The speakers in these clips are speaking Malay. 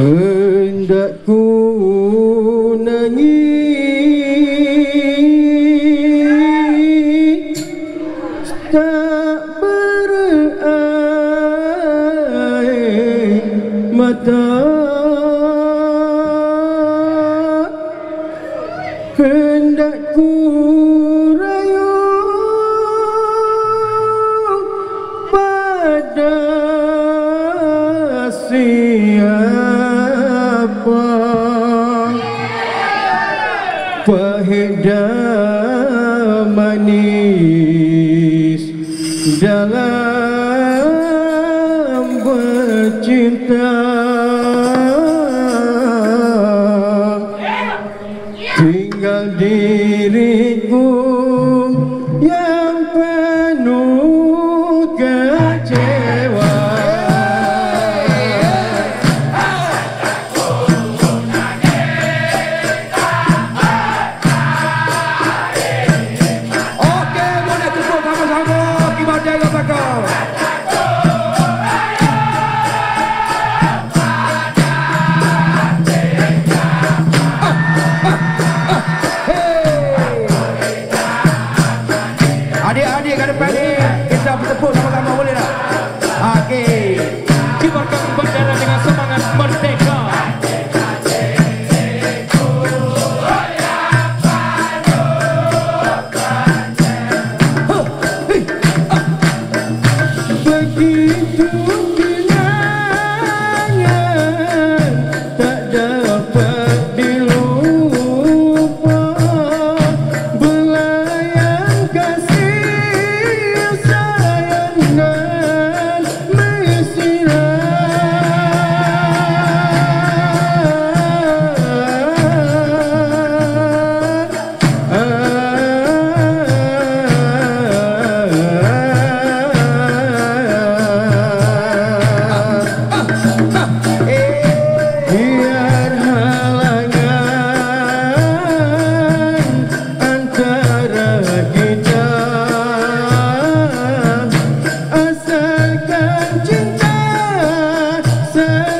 Hendakku nangis. Tak berair mata. Hendakku nangis dan manis dalam bercinta.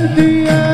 Antier